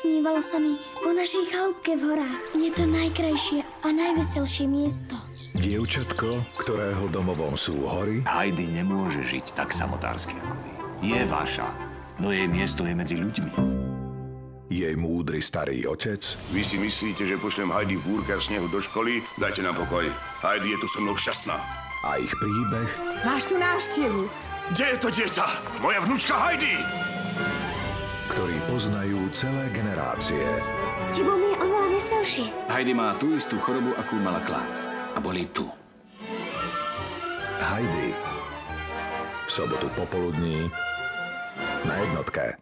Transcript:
Snívalo sa mi o našej chalúbke v horách. Je to najkrajšie a najveselšie miesto. Dievčatko, ktorého domovom sú hory, Heidi nemôže žiť tak samotársky ako vy. Je vaša, no jej miesto je medzi ľuďmi. jej múdry starý otec Vy si myslíte, že pošlem Heidi v búrkach snehu do školy? Dajte nám pokoj. Heidi je tu so mnou šťastná. a ich príbeh Máš tu návštevu. Kde je to dieťa? Moja vnúčka Heidi! Ktorý poznajú celé generácie. S tebou mi je oveľa veselšie. Heidi má tú istú chorobu, akú mala Klára. A boli tu. Heidi. V sobotu popoludní na jednotke.